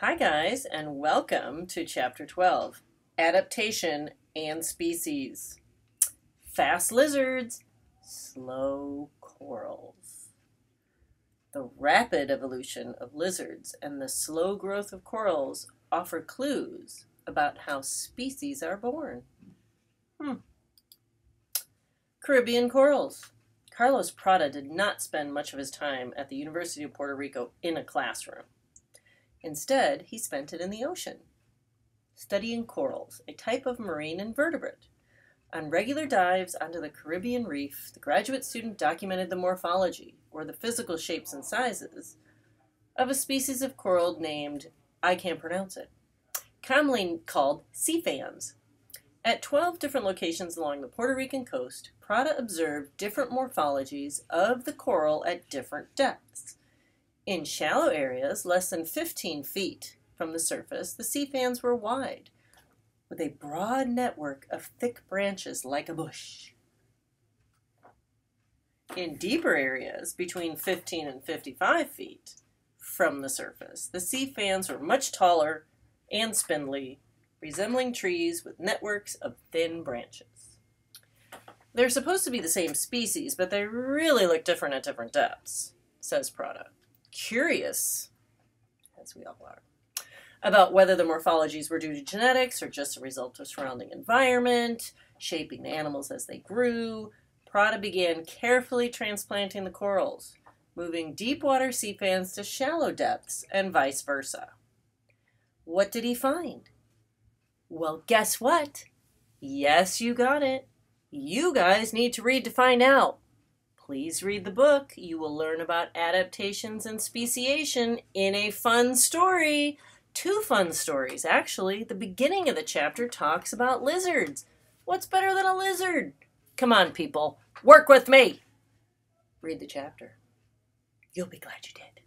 Hi, guys, and welcome to Chapter 12 Adaptation and Species. Fast lizards, slow corals. The rapid evolution of lizards and the slow growth of corals offer clues about how species are born. Hmm. Caribbean corals. Carlos Prada did not spend much of his time at the University of Puerto Rico in a classroom. Instead, he spent it in the ocean, studying corals, a type of marine invertebrate. On regular dives onto the Caribbean reef, the graduate student documented the morphology, or the physical shapes and sizes, of a species of coral named, I can't pronounce it, commonly called sea fans. At 12 different locations along the Puerto Rican coast, Prada observed different morphologies of the coral at different depths. In shallow areas, less than 15 feet from the surface, the sea fans were wide, with a broad network of thick branches like a bush. In deeper areas, between 15 and 55 feet from the surface, the sea fans were much taller and spindly, resembling trees with networks of thin branches. They're supposed to be the same species, but they really look different at different depths, says Prada. Curious, as we all are, about whether the morphologies were due to genetics or just a result of surrounding environment, shaping the animals as they grew, Prada began carefully transplanting the corals, moving deep water sea fans to shallow depths and vice versa. What did he find? Well, guess what? Yes, you got it. You guys need to read to find out. Please read the book. You will learn about adaptations and speciation in a fun story. Two fun stories, actually. The beginning of the chapter talks about lizards. What's better than a lizard? Come on, people. Work with me. Read the chapter. You'll be glad you did.